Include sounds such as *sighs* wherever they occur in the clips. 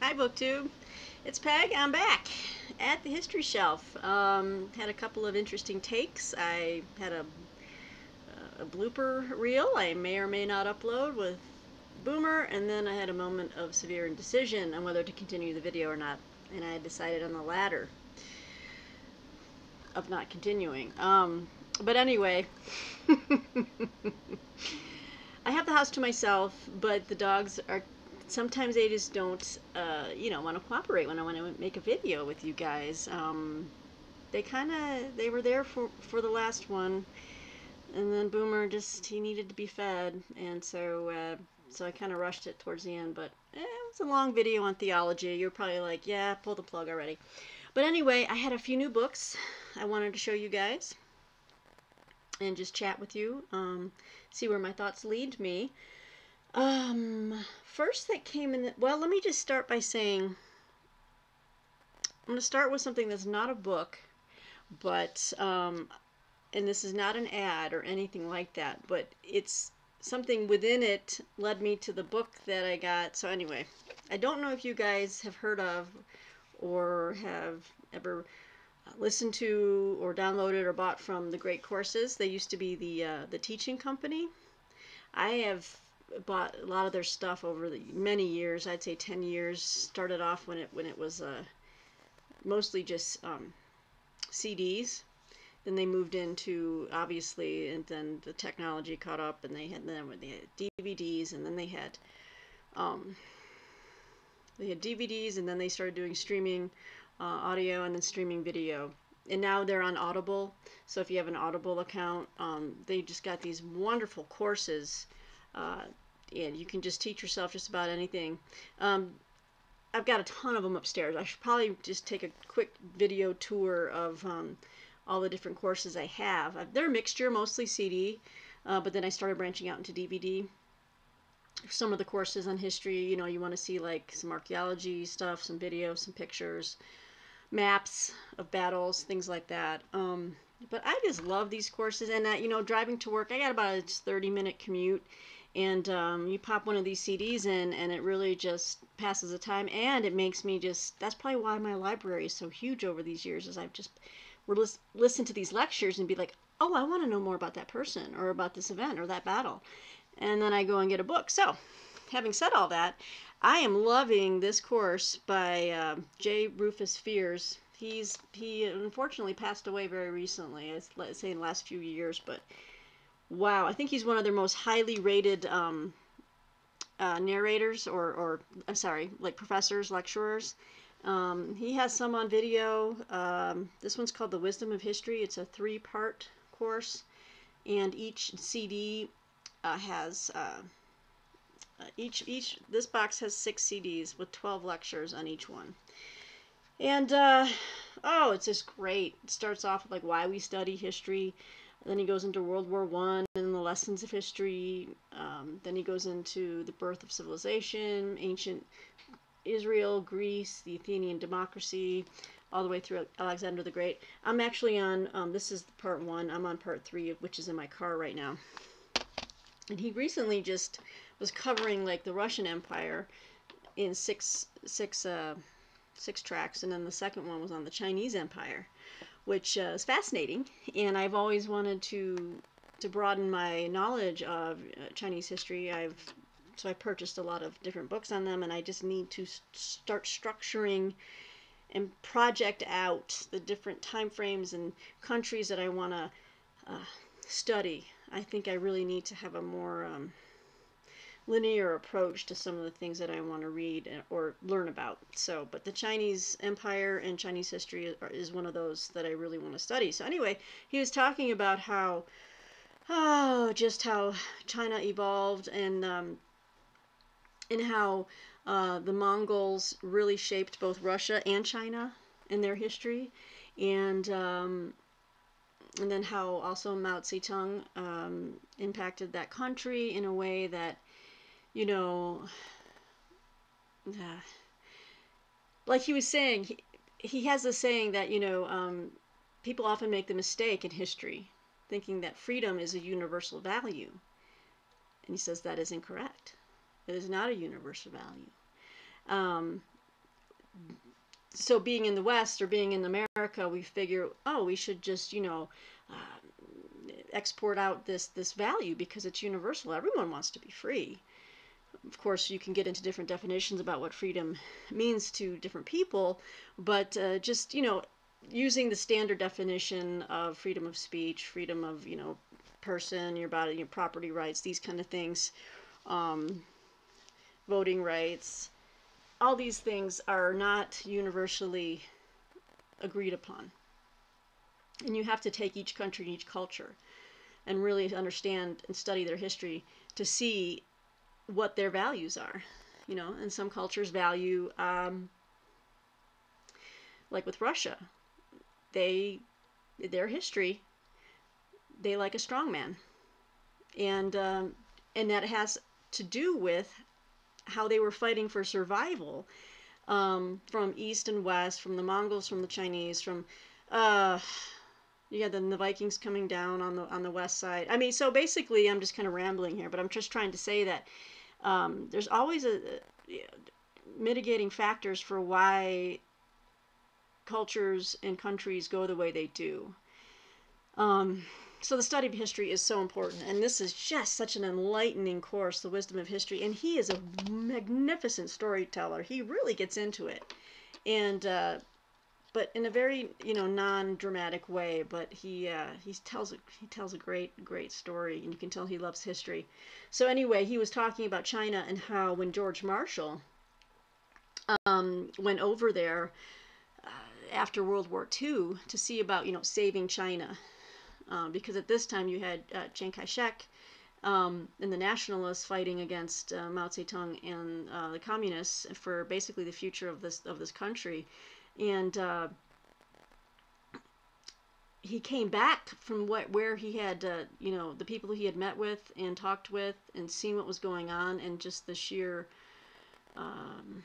Hi, BookTube. It's Peg. I'm back at the History Shelf. Um, had a couple of interesting takes. I had a, a blooper reel I may or may not upload with Boomer, and then I had a moment of severe indecision on whether to continue the video or not, and I decided on the latter of not continuing. Um, but anyway, *laughs* I have the house to myself, but the dogs are sometimes they just don't, uh, you know, want to cooperate when I want to make a video with you guys. Um, they kind of, they were there for, for the last one, and then Boomer just, he needed to be fed, and so, uh, so I kind of rushed it towards the end, but eh, it was a long video on theology. You're probably like, yeah, pull the plug already. But anyway, I had a few new books I wanted to show you guys and just chat with you, um, see where my thoughts lead me. Um, first that came in, the, well, let me just start by saying, I'm going to start with something that's not a book, but, um, and this is not an ad or anything like that, but it's something within it led me to the book that I got. So anyway, I don't know if you guys have heard of or have ever listened to or downloaded or bought from the Great Courses. They used to be the uh, the teaching company. I have bought a lot of their stuff over the many years. I'd say 10 years. Started off when it when it was uh, mostly just um, CDs. Then they moved into obviously, and then the technology caught up, and they had then they had DVDs, and then they had um, they had DVDs, and then they started doing streaming uh, audio and then streaming video. And now they're on Audible. So if you have an Audible account, um, they just got these wonderful courses uh, and you can just teach yourself just about anything. Um, I've got a ton of them upstairs. I should probably just take a quick video tour of um, all the different courses I have. They're a mixture, mostly CD, uh, but then I started branching out into DVD. Some of the courses on history, you know, you want to see like some archaeology stuff, some videos, some pictures, maps of battles, things like that. Um, but I just love these courses, and that you know, driving to work, I got about a 30 minute commute and um, you pop one of these CDs in and it really just passes the time and it makes me just that's probably why my library is so huge over these years is I've just re- listen to these lectures and be like oh I want to know more about that person or about this event or that battle and then I go and get a book so having said all that I am loving this course by uh, J. Rufus Fears he's he unfortunately passed away very recently let's say in the last few years but wow, I think he's one of their most highly rated um, uh, narrators or, or, I'm sorry, like professors, lecturers. Um, he has some on video. Um, this one's called The Wisdom of History. It's a three part course, and each CD uh, has. Uh, uh, each each this box has six CDs with 12 lectures on each one. And uh, oh, it's just great. It starts off with like why we study history, then he goes into World War One and the lessons of history. Um, then he goes into the birth of civilization, ancient Israel, Greece, the Athenian democracy, all the way through Alexander the Great. I'm actually on, um, this is part one, I'm on part three, which is in my car right now. And he recently just was covering like the Russian Empire in six, six, uh, six tracks, and then the second one was on the Chinese Empire which uh, is fascinating. And I've always wanted to to broaden my knowledge of uh, Chinese history. I've so I purchased a lot of different books on them, and I just need to start structuring and project out the different time frames and countries that I want to uh, study. I think I really need to have a more um, linear approach to some of the things that I want to read or learn about. So, but the Chinese Empire and Chinese history is one of those that I really want to study. So, anyway, he was talking about how, oh, just how China evolved and um, and how uh, the Mongols really shaped both Russia and China in their history, and um, and then how also Mao Zedong um, impacted that country in a way that you know, *sighs* like he was saying, he, he has a saying that, you know, um, people often make the mistake in history thinking that freedom is a universal value. And he says that is incorrect. It is not a universal value. Um, so being in the West or being in America, we figure, oh, we should just, you know, uh, export out this this value because it's universal. Everyone wants to be free. Of course, you can get into different definitions about what freedom means to different people, but uh, just you know, using the standard definition of freedom of speech, freedom of you know, person, your body, your property rights, these kind of things, um, voting rights all these things are not universally agreed upon. And you have to take each country and each culture and really understand and study their history to see what their values are. You know, and some cultures value, um, like with Russia, they, their history, they like a strong man. And, um, and that has to do with how they were fighting for survival um, from east and west, from the Mongols, from the Chinese, from uh, yeah, then the Vikings coming down on the on the west side. I mean, so basically, I'm just kind of rambling here, but I'm just trying to say that um, there's always a, a mitigating factors for why cultures and countries go the way they do. Um, so the study of history is so important, and this is just such an enlightening course, The Wisdom of History. And he is a magnificent storyteller. He really gets into it, and uh, but in a very you know non-dramatic way. But he uh, he tells a, he tells a great great story, and you can tell he loves history. So anyway, he was talking about China and how when George Marshall um, went over there uh, after World War II to see about you know saving China um, because at this time you had uh, Chiang Kai-shek um, and the nationalists fighting against uh, Mao Zedong and uh, the communists for basically the future of this of this country, and uh, he came back from what where he had uh, you know the people he had met with and talked with and seen what was going on and just the sheer um,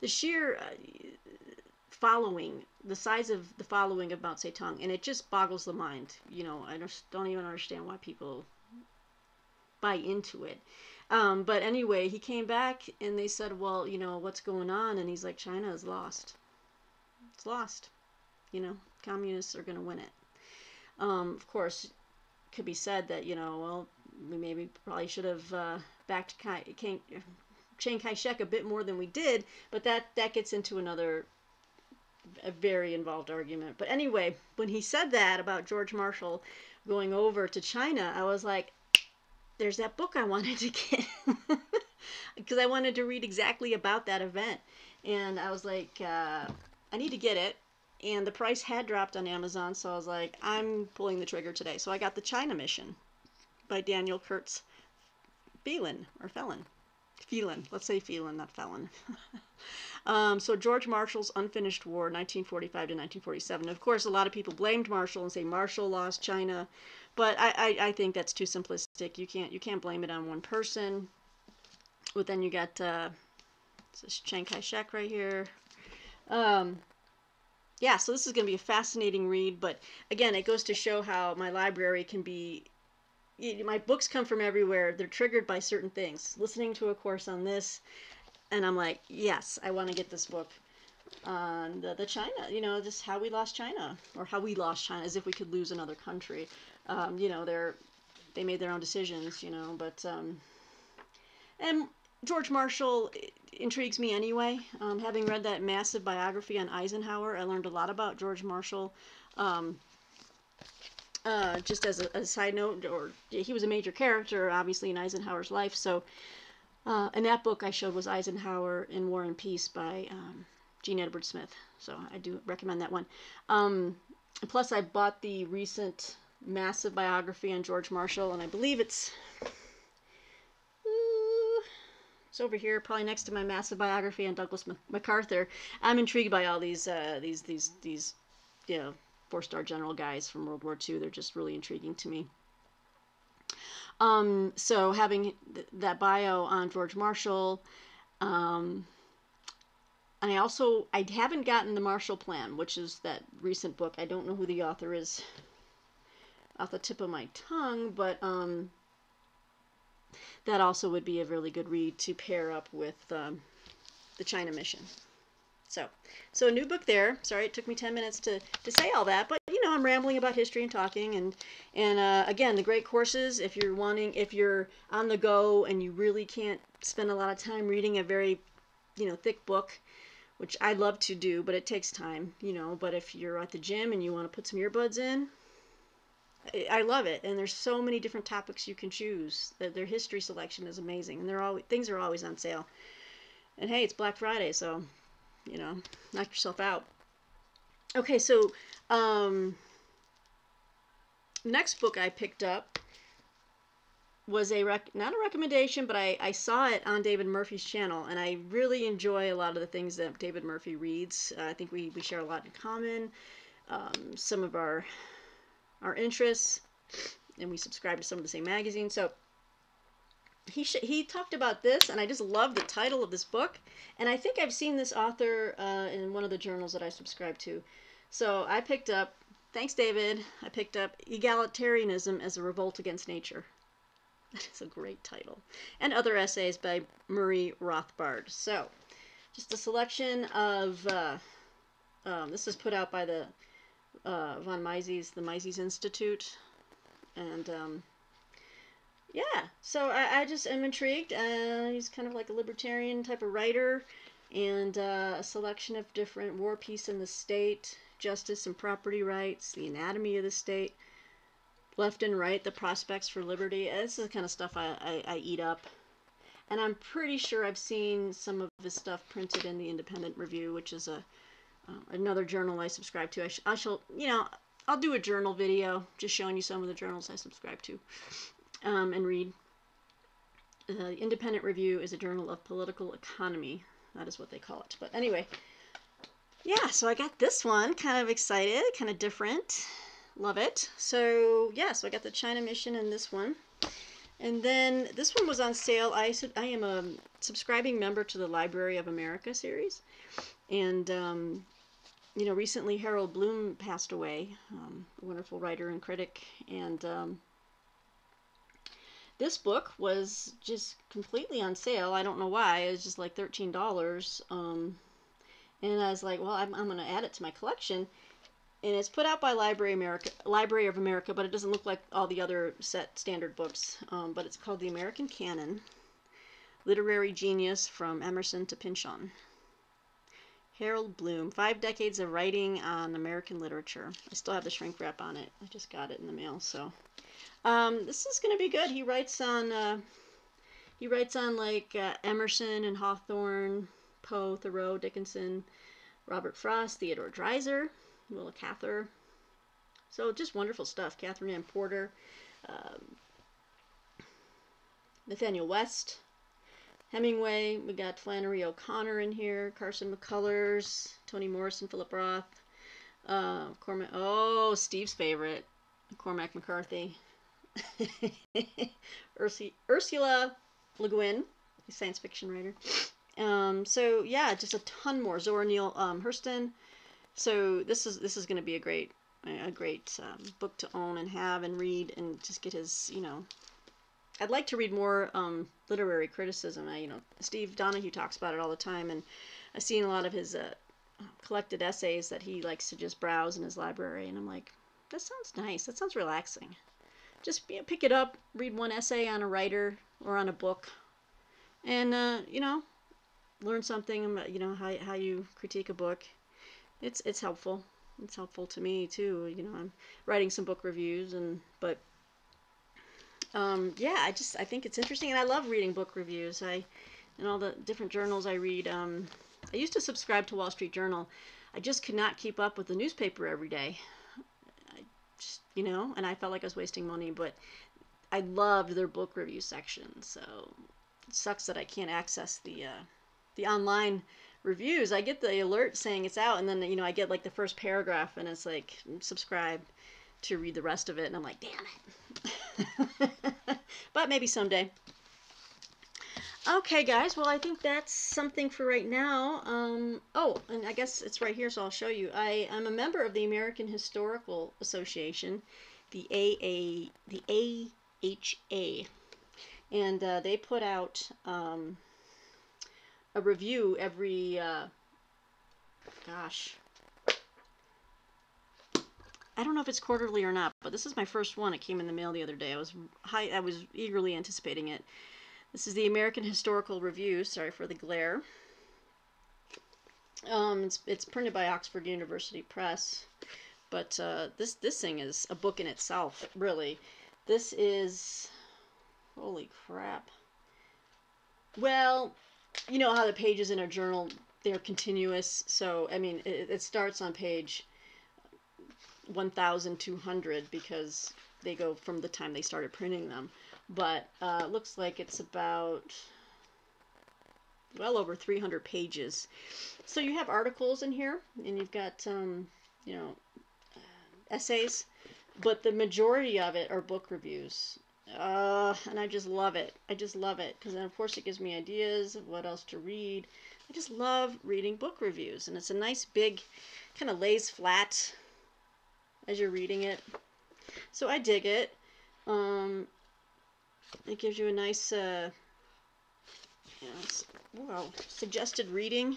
the sheer uh, following, the size of the following of Mao Zedong, and it just boggles the mind. You know, I don't even understand why people buy into it. Um, but anyway, he came back and they said, well, you know, what's going on? And he's like, China is lost. It's lost. You know, communists are going to win it. Um, of course, could be said that, you know, well, we maybe probably should have uh, backed Kai, Chiang Kai-shek a bit more than we did, but that, that gets into another a very involved argument. But anyway, when he said that about George Marshall going over to China, I was like, there's that book I wanted to get. *laughs* Because I wanted to read exactly about that event. And I was like, uh, I need to get it. And the price had dropped on Amazon, so I was like, I'm pulling the trigger today. So I got The China Mission by Daniel Kurtz Phelan, or Felon. Phelan. Let's say Phelan, not Felon. *laughs* Um, so George Marshall's Unfinished War, 1945 to 1947. Of course, a lot of people blamed Marshall and say Marshall lost China, but I, I, I think that's too simplistic. You can't you can't blame it on one person. But then you got uh, this Chiang Kai-shek right here. Um, yeah, so this is going to be a fascinating read, but again, it goes to show how my library can be my books come from everywhere. They're triggered by certain things. Listening to a course on this, and I'm like, yes, I want to get this book on the, the China, you know, just how we lost China or how we lost China, as if we could lose another country. Um, you know, they're they made their own decisions, you know, but um, and George Marshall intrigues me anyway. Um, having read that massive biography on Eisenhower, I learned a lot about George Marshall. Um, uh, just as a, a, side note, or he was a major character, obviously, in Eisenhower's life. So uh, and that book I showed was Eisenhower in War and Peace by um, Jean Edward Smith. So I do recommend that one. Um, plus, I bought the recent massive biography on George Marshall, and I believe it's it's over here, probably next to my massive biography on Douglas MacArthur. I'm intrigued by all these uh, these these these you know four star general guys from World War II. They're just really intriguing to me. Um, so having th- that bio on George Marshall, um, and I also I haven't gotten the Marshall Plan, which is that recent book. I don't know who the author is off the tip of my tongue, but um, that also would be a really good read to pair up with um, the China Mission. So, so a new book there. Sorry, it took me 10 minutes to, to say all that, but you know, I'm rambling about history and talking and and uh, again, the great courses if you're wanting if you're on the go and you really can't spend a lot of time reading a very, you know, thick book, which I love to do, but it takes time, you know, but if you're at the gym and you want to put some earbuds in, I love it, and there's so many different topics you can choose. Their history selection is amazing, and they're always things are always on sale. And hey, it's Black Friday, so you know, knock yourself out. Okay, so um, next book I picked up was a rec- not a recommendation, but I, I saw it on David Murphy's channel, and I really enjoy a lot of the things that David Murphy reads. Uh, I think we, we share a lot in common. Um, some of our our interests, and we subscribe to some of the same magazines. So he he talked about this, and I just love the title of this book. And I think I've seen this author uh, in one of the journals that I subscribe to. So I picked up. Thanks, David. I picked up Egalitarianism as a Revolt Against Nature. *laughs* That is a great title. And other essays by Murray Rothbard. So, just a selection of. Uh, um, this is put out by the uh, von Mises, the Mises Institute, and um, yeah, so I, I just am intrigued. Uh, he's kind of like a libertarian type of writer, and uh, a selection of different war, peace, and the state, justice and property rights, the anatomy of the state, left and right, the prospects for liberty. This is the kind of stuff I, I, I eat up. And I'm pretty sure I've seen some of his stuff printed in the Independent Review, which is a uh, another journal I subscribe to. I, sh- I shall, you know, I'll do a journal video just showing you some of the journals I subscribe to um, and read. The Independent Review is a journal of political economy. That is what they call it. But anyway, yeah, so I got this one. Kind of excited, kind of different. Love it. So, yeah, so I got the China Mission and this one. And then this one was on sale. I, said I am a subscribing member to the Library of America series. And, um, you know, recently Harold Bloom passed away, um, a wonderful writer and critic. And um, this book was just completely on sale. I don't know why. It was just like $13. Um, and I was like, well, I'm, I'm going to add it to my collection. And it's put out by Library America, Library of America, but it doesn't look like all the other set standard books. Um, but it's called The American Canon, Literary Genius from Emerson to Pynchon. Harold Bloom, Five Decades of Writing on American Literature. I still have the shrink wrap on it. I just got it in the mail, so um, this is going to be good. He writes on uh, he writes on like uh, Emerson and Hawthorne, Poe, Thoreau, Dickinson, Robert Frost, Theodore Dreiser, Willa Cather. So just wonderful stuff. Katherine Anne Porter, um, Nathanael West, Hemingway. We got Flannery O'Connor in here, Carson McCullers, Toni Morrison, Philip Roth, uh, Cormac. Oh, Steve's favorite, Cormac McCarthy. *laughs* Ursula Le Guin, science fiction writer. Um, so yeah, just a ton more. Zora Neale um, Hurston. So this is this is going to be a great a great um, book to own and have and read and just get his you know. I'd like to read more um, literary criticism. I, you know, Steve Donahue talks about it all the time, and I've seen a lot of his uh, collected essays that he likes to just browse in his library, and I'm like, that sounds nice. That sounds relaxing just you know, pick it up, read one essay on a writer or on a book, and uh, you know, learn something about you know how how you critique a book. It's it's helpful. It's helpful to me too. You know, I'm writing some book reviews and but um, yeah, I just I think it's interesting and I love reading book reviews. I and all the different journals I read. Um, I used to subscribe to Wall Street Journal. I just could not keep up with the newspaper every day I just, you know, and I felt like I was wasting money, but I loved their book review section. So it sucks that I can't access the uh, the online reviews. I get the alert saying it's out, and then you know I get like the first paragraph, and it's like subscribe to read the rest of it, and I'm like, damn it. *laughs* *laughs* but maybe someday. Okay, guys. Well, I think that's something for right now. Um, oh, and I guess it's right here, so I'll show you. I I'm a member of the American Historical Association, the AA, the AHA, and uh, they put out um, a review every, uh, gosh, I don't know if it's quarterly or not, but this is my first one. It came in the mail the other day. I was high, I was eagerly anticipating it. This is the American Historical Review. Sorry for the glare. Um, it's, it's printed by Oxford University Press, but uh, this this thing is a book in itself. Really, this is holy crap. Well, you know how the pages in a journal they're continuous. So I mean, it, it starts on page 1,200 because they go from the time they started printing them. But uh, looks like it's about well over 300 pages. So you have articles in here, and you've got um, you know uh, essays, but the majority of it are book reviews. Uh, and I just love it. I just love it because then of course it gives me ideas of what else to read. I just love reading book reviews, and it's a nice big, kind of lays flat as you're reading it. So I dig it. Um, it gives you a nice, uh, you know, suggested reading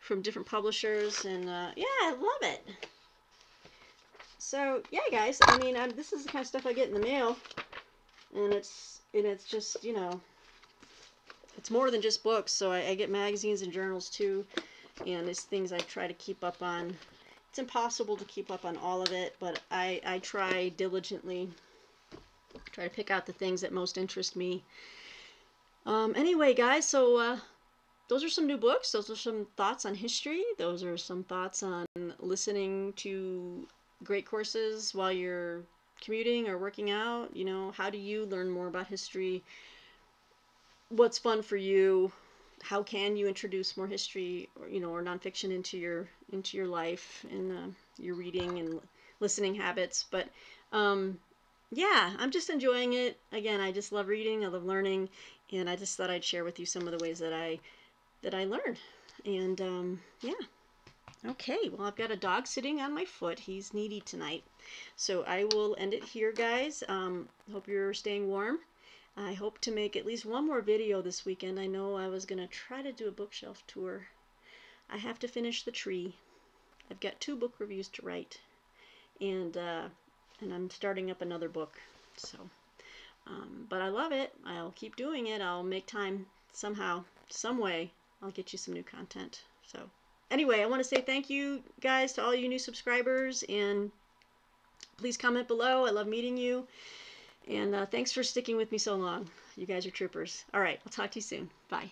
from different publishers, and uh, yeah, I love it. So yeah, guys. I mean, I'm, this is the kind of stuff I get in the mail, and it's and it's just you know, it's more than just books. So I, I get magazines and journals too, and it's things I try to keep up on it's impossible to keep up on all of it, but I, I try diligently, try to pick out the things that most interest me. Um, anyway, guys, so uh, those are some new books. Those are some thoughts on history. Those are some thoughts on listening to great courses while you're commuting or working out. You know, how do you learn more about history? What's fun for you? How can you introduce more history or you know or nonfiction into your into your life and uh, your reading and listening habits. But um, yeah i'm just enjoying it. Again i just love reading i love learning and i just thought i'd share with you some of the ways that i that i learn. And um, yeah. Okay well i've got a dog sitting on my foot. He's needy tonight. So i will end it here guys. Um, hope you're staying warm I hope to make at least one more video this weekend. I know I was going to try to do a bookshelf tour. I have to finish The Tree. I've got two book reviews to write. And, uh, and I'm starting up another book. So, um, but I love it. I'll keep doing it. I'll make time somehow, some way. I'll get you some new content. So, anyway, I want to say thank you guys to all you new subscribers and please comment below. I love meeting you. And uh, thanks for sticking with me so long. You guys are troopers. All right, I'll talk to you soon. Bye.